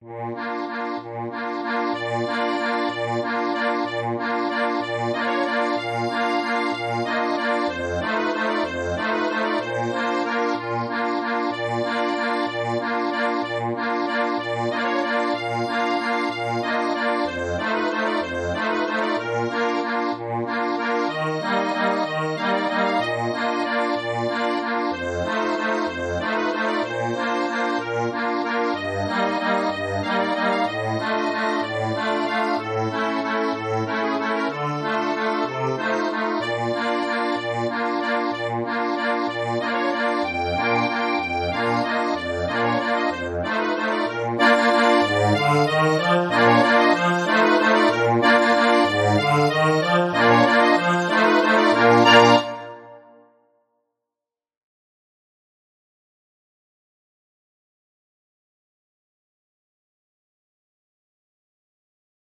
You. you.